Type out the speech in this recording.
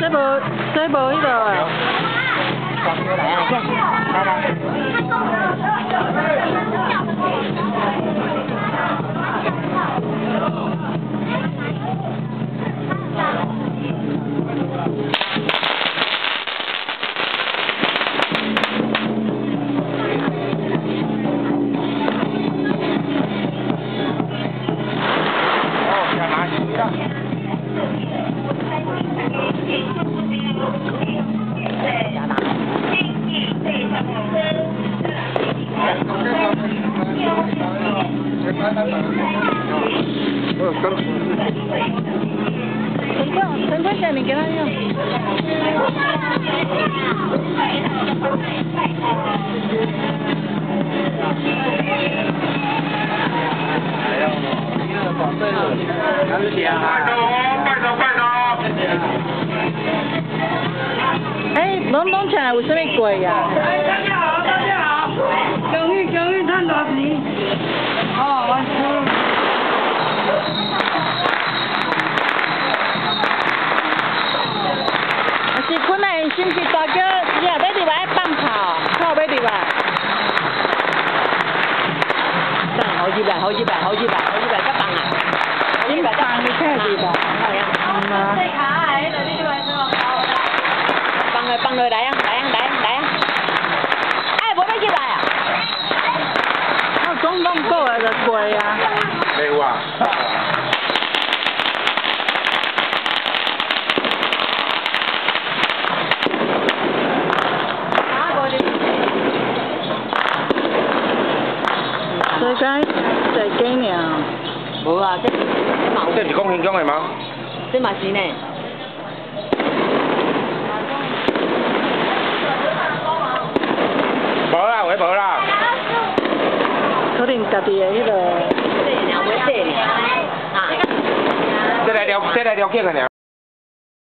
Chơi bời, chơi bời 等会，等会再没得了。哎，某某厂，我是哪国呀？坤诶，是毋是大哥？你也要伫来放炮，炮要伫来。好几百，好几百，好几百，好几百，再放啊！你放你看伫吧？嗯啊。放落放落来啊，来啊，来啊，来啊！哎，无要入来啊！我讲弄过来就贵啊。没有啊。所以讲在几年？无啊，这这 Rồi cái trời cái nè. Bố à, cái cái màu. Cái gì con hình con này mà. Cái mà gì này. Bỏ ra, phải bỏ ra. Có định tập gì cái rồi. Cái này à. đeo, cái này đeo kia cái nè.